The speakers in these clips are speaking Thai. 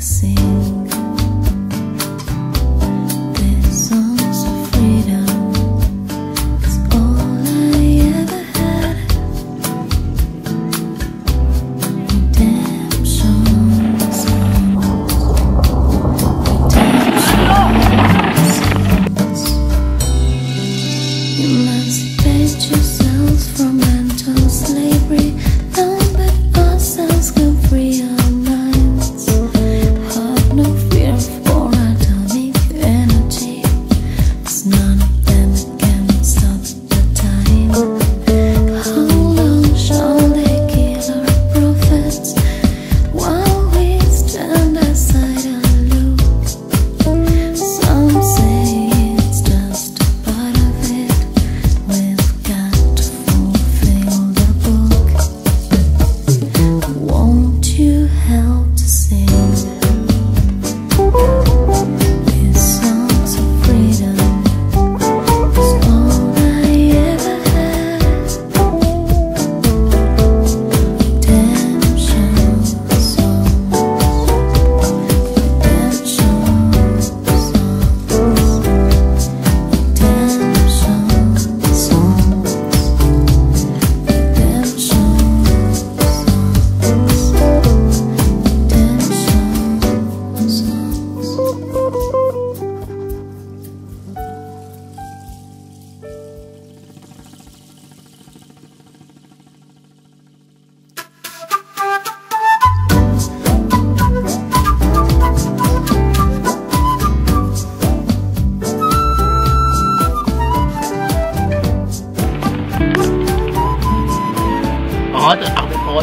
sing.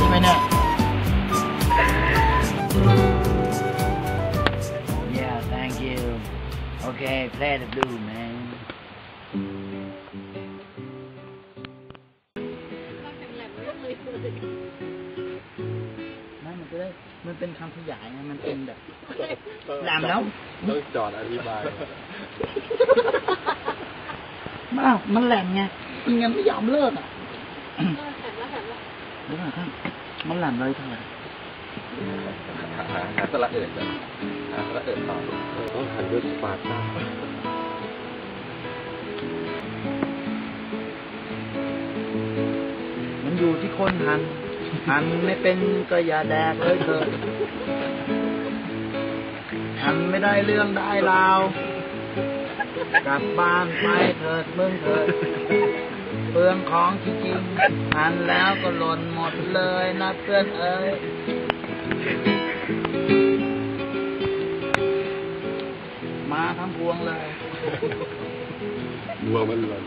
ใช่ไหมเนี่ย Yeah, thank you. Okay, play the blue, man. ไม่มันจะได้ มันเป็นคำขยายไงมันเป็นแบบแหลมแล้วต้องจอดอธิบายมันอ้าวมันแหลมไงมันยังไม่ยอมเลิกอะเดี๋ยวก่อนครับ มันแหลมเลยเท่าไหร่หาหาหาสระเอิดก่อนหาสระเอิดต่อต้องหันด้วยสปาร์ต้ามันอยู่ที่คนหัน หันไม่เป็นก็อย่าแดกเลยเถอะหันไม่ได้เรื่องได้ราวกลับบ้านไปเถิดมึงเถิด เปลืองของจริงๆหันแล้วก็หล่นหมดเลยนะเพื่อนเอ้ยมาทั้งพวงเลยวัวมันหล่น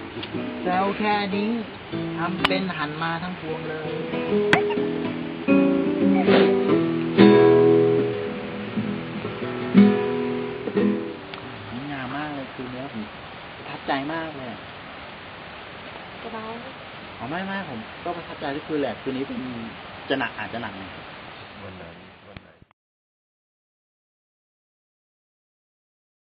แซวแค่นี้ทำเป็นหันมาทั้งพวงเลย อ๋อไม่ไม่ผมก็ประทับใจที่คือแหละคืนนี้เป็นจะหนักอาจจะหนักหน่อย